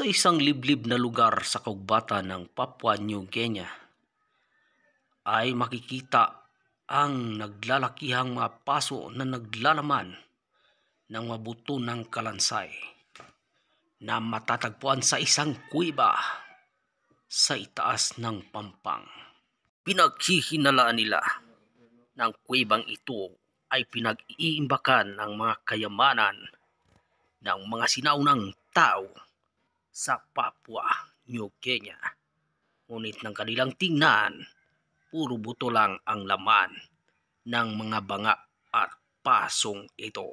sa isang liblib na lugar sa kaugbatan ng Papua New Guinea ay makikita ang naglalakihang mga paso na naglalaman ng mabuto ng kalansay na matatagpuan sa isang kuiba sa itaas ng pampang. Pinaghihinalaan nila ng kuibang ito ay pinag-iimbakan ng mga kayamanan ng mga sinaunang tao sa Papua New Guinea. Ngunit ng kanilang tingnan, puro buto lang ang laman ng mga banga at pasong ito.